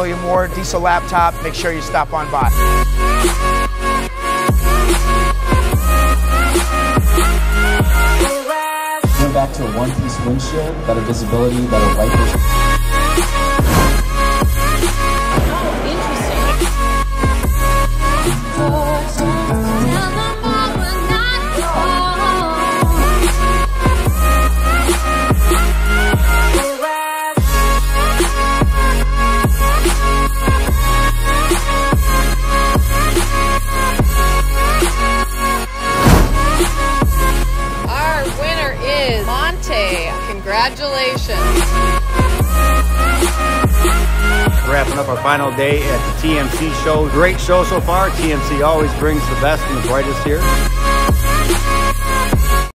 William Ward Diesel Laptop. Make sure you stop on by. Back to a one-piece windshield, better visibility, better wipers. Congratulations. Wrapping up our final day at the TMC show. Great show so far. TMC always brings the best and the brightest here.